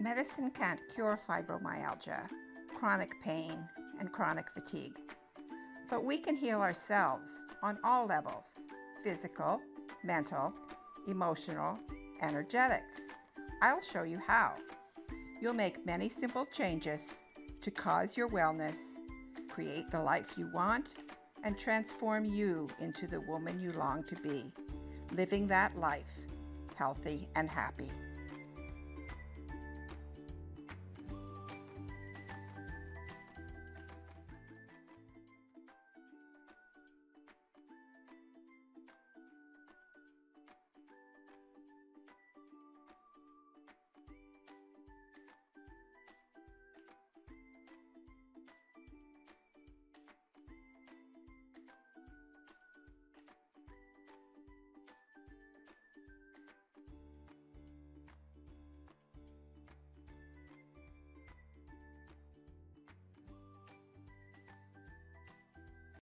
Medicine can't cure fibromyalgia, chronic pain, and chronic fatigue. But we can heal ourselves on all levels physical, mental, emotional, energetic. I'll show you how. You'll make many simple changes to cause your wellness, create the life you want, and transform you into the woman you long to be, living that life healthy and happy.